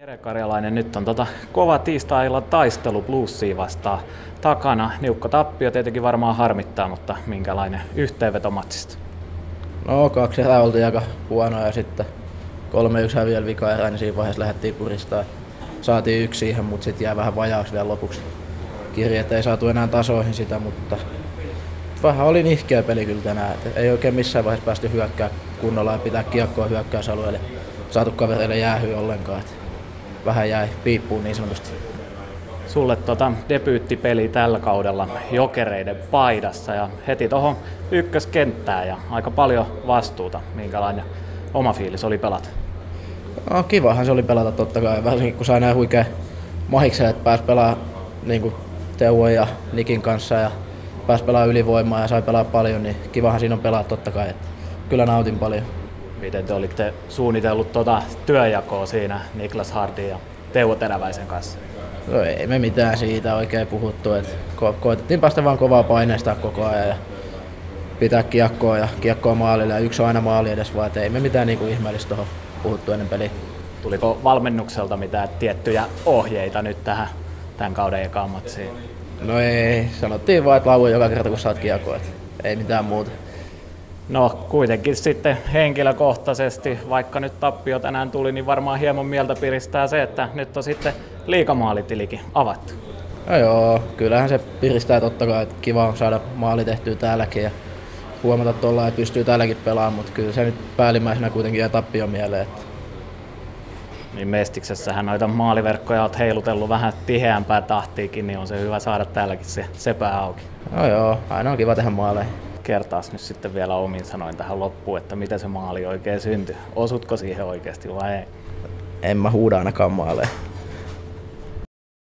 Jere Karjalainen, nyt on tota kova tiistai taistelu Bluesia vastaan takana. Niukka tappio tietenkin varmaan harmittaa, mutta minkälainen yhteenveto matsista? No kaksi erää oltiin aika huonoa ja sitten kolme yksi häviöllä vika erää, niin siinä vaiheessa lähdettiin puristaa. Saatiin yksi siihen, mutta sitten jäi vähän vajaaksi vielä lopuksi. Kirjeet ei saatu enää tasoihin sitä, mutta vähän oli nihkeä peli kyllä tänään. Et ei oikein missään vaiheessa päästy hyökkää kunnolla ja pitää kiekkoa hyökkäysalueelle. Saatu kavereille jäähyä ollenkaan. Et vähän jäi piippuun niin sanotusti. Sulle tota debyyttipeli tällä kaudella jokereiden paidassa ja heti tuohon ykköskenttään ja aika paljon vastuuta. Minkälainen oma fiilis oli pelata? No, kivahan se oli pelata totta kai, varsinkin kun sai näin huikea mahiksen, että pääsi pelaamaan niin Teuon ja Nikin kanssa ja pääsi pelaamaan ylivoimaa ja sai pelaa paljon, niin kivahan siinä on pelaa totta kai. Että kyllä nautin paljon. Miten te olitte suunnitellut tuota työjakoa siinä Niklas Hardin ja Teuvo Teräväisen kanssa? No ei me mitään siitä oikein puhuttu. Et ko- koetettiin päästä vaan kovaa paineesta koko ajan ja pitää kiekkoa ja kiekkoa maalille ja yksi on aina maali edes vaan, ei me mitään niinku ihmeellistä tuohon puhuttu ennen peliä. Tuliko valmennukselta mitään tiettyjä ohjeita nyt tähän tämän kauden ekaan matsiin? No ei, sanottiin vaan, että joka kerta kun saat kiekkoa, ei mitään muuta. No kuitenkin sitten henkilökohtaisesti, vaikka nyt tappio tänään tuli, niin varmaan hieman mieltä piristää se, että nyt on sitten liikamaalitilikin avattu. No joo, kyllähän se piristää totta kai, että kiva on saada maali tehtyä täälläkin ja huomata tuolla, että pystyy täälläkin pelaamaan, mutta kyllä se nyt päällimmäisenä kuitenkin jää tappio mieleen. Että Niin Mestiksessähän noita maaliverkkoja olet heilutellut vähän tiheämpää tahtiikin, niin on se hyvä saada täälläkin se sepä auki. no joo, aina on kiva tehdä maaleja. Kertaas nyt sitten vielä omin sanoin tähän loppuun, että miten se maali oikein syntyi. Osutko siihen oikeasti vai ei? En mä huuda ainakaan maaleja.